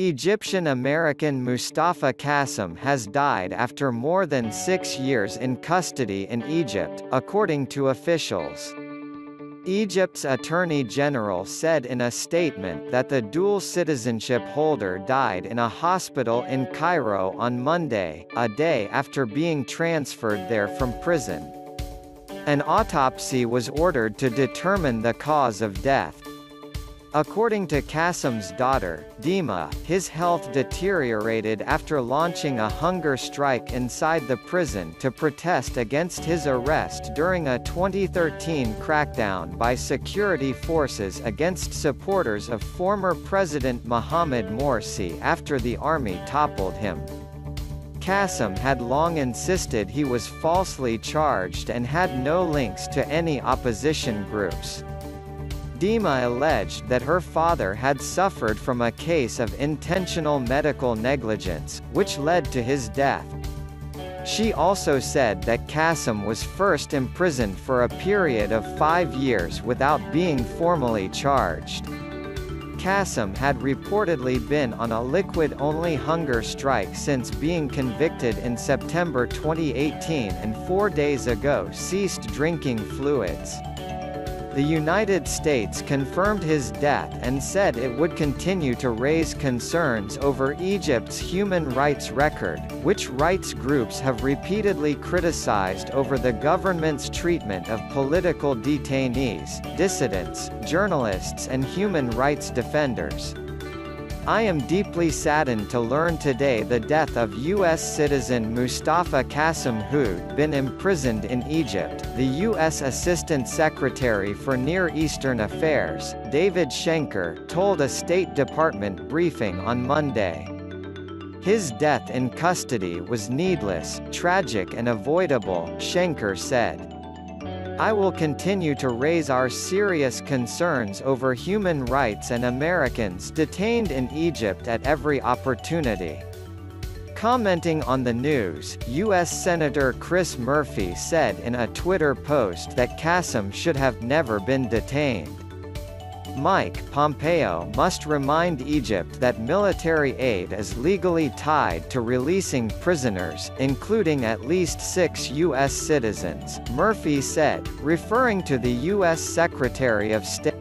Egyptian-American Moustafa Kassem has died after more than six years in custody in Egypt, according to officials. Egypt's Attorney General said in a statement that the dual citizenship holder died in a hospital in Cairo on Monday, a day after being transferred there from prison. An autopsy was ordered to determine the cause of death. According to Kassem's daughter, Dima, his health deteriorated after launching a hunger strike inside the prison to protest against his arrest during a 2013 crackdown by security forces against supporters of former President Mohamed Morsi after the army toppled him. Kassem had long insisted he was falsely charged and had no links to any opposition groups. Dima alleged that her father had suffered from a case of intentional medical negligence, which led to his death. She also said that Kassem was first imprisoned for a period of five years without being formally charged. Kassem had reportedly been on a liquid-only hunger strike since being convicted in September 2018 and four days ago ceased drinking fluids. The United States confirmed his death and said it would continue to raise concerns over Egypt's human rights record, which rights groups have repeatedly criticized over the government's treatment of political detainees, dissidents, journalists and human rights defenders. I am deeply saddened to learn today the death of U.S. citizen Moustafa Kassem who'd been imprisoned in Egypt, the U.S. Assistant Secretary for Near Eastern Affairs, David Schenker, told a State Department briefing on Monday. His death in custody was needless, tragic and avoidable, Schenker said. I will continue to raise our serious concerns over human rights and Americans detained in Egypt at every opportunity. Commenting on the news, U.S. Senator Chris Murphy said in a Twitter post that Kassem should have never been detained. Mike Pompeo must remind Egypt that military aid is legally tied to releasing prisoners, including at least six U.S. citizens, Murphy said, referring to the U.S. Secretary of State.